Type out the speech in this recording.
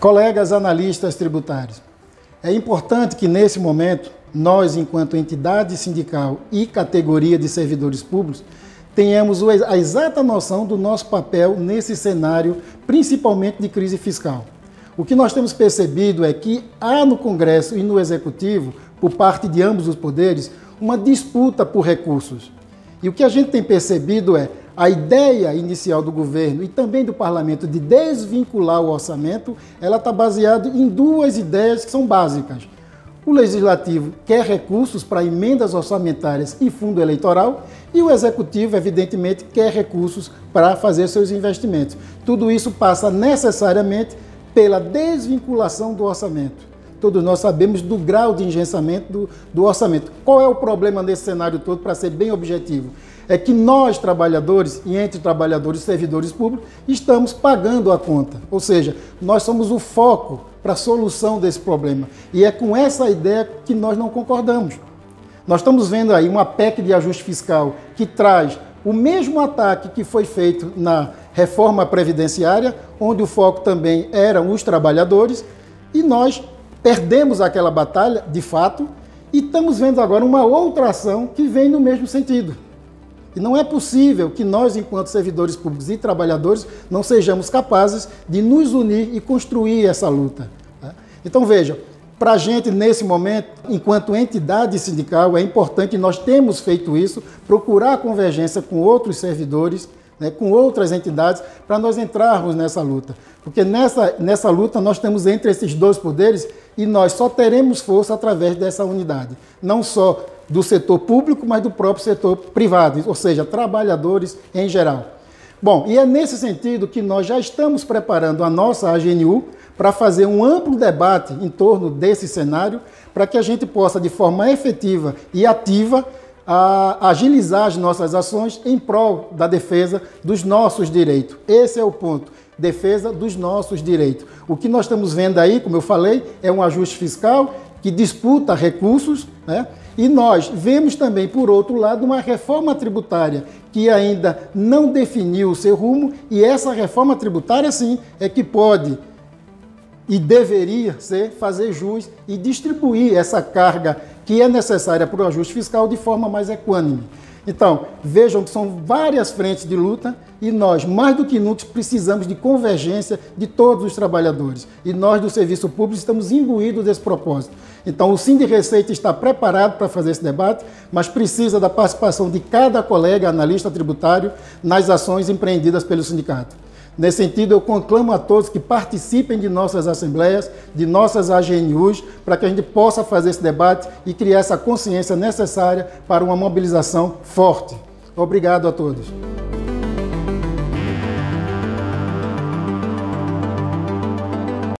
Colegas analistas tributários, é importante que nesse momento nós, enquanto entidade sindical e categoria de servidores públicos, tenhamos a exata noção do nosso papel nesse cenário, principalmente de crise fiscal. O que nós temos percebido é que há no Congresso e no Executivo, por parte de ambos os poderes, uma disputa por recursos. E o que a gente tem percebido é a ideia inicial do governo e também do parlamento de desvincular o orçamento, ela está baseada em duas ideias que são básicas. O legislativo quer recursos para emendas orçamentárias e fundo eleitoral e o executivo, evidentemente, quer recursos para fazer seus investimentos. Tudo isso passa necessariamente pela desvinculação do orçamento. Todos nós sabemos do grau de engensamento do, do orçamento. Qual é o problema nesse cenário todo, para ser bem objetivo? É que nós, trabalhadores, e entre trabalhadores e servidores públicos, estamos pagando a conta. Ou seja, nós somos o foco para a solução desse problema. E é com essa ideia que nós não concordamos. Nós estamos vendo aí uma PEC de ajuste fiscal que traz o mesmo ataque que foi feito na reforma previdenciária, onde o foco também eram os trabalhadores, e nós perdemos aquela batalha, de fato, e estamos vendo agora uma outra ação que vem no mesmo sentido. E não é possível que nós, enquanto servidores públicos e trabalhadores, não sejamos capazes de nos unir e construir essa luta. Tá? Então vejam, para a gente, nesse momento, enquanto entidade sindical, é importante, nós temos feito isso, procurar convergência com outros servidores, né, com outras entidades, para nós entrarmos nessa luta. Porque nessa, nessa luta nós temos entre esses dois poderes e nós só teremos força através dessa unidade. Não só do setor público, mas do próprio setor privado, ou seja, trabalhadores em geral. Bom, e é nesse sentido que nós já estamos preparando a nossa AGNU para fazer um amplo debate em torno desse cenário, para que a gente possa, de forma efetiva e ativa, a agilizar as nossas ações em prol da defesa dos nossos direitos. Esse é o ponto. Defesa dos nossos direitos. O que nós estamos vendo aí, como eu falei, é um ajuste fiscal que disputa recursos, né? E nós vemos também, por outro lado, uma reforma tributária que ainda não definiu o seu rumo, e essa reforma tributária, sim, é que pode e deveria ser fazer jus e distribuir essa carga que é necessária para o ajuste fiscal de forma mais equânime. Então, vejam que são várias frentes de luta e nós, mais do que nunca, precisamos de convergência de todos os trabalhadores. E nós, do serviço público, estamos imbuídos desse propósito. Então, o Sim de Receita está preparado para fazer esse debate, mas precisa da participação de cada colega analista tributário nas ações empreendidas pelo sindicato. Nesse sentido, eu conclamo a todos que participem de nossas assembleias, de nossas AGNUs, para que a gente possa fazer esse debate e criar essa consciência necessária para uma mobilização forte. Obrigado a todos.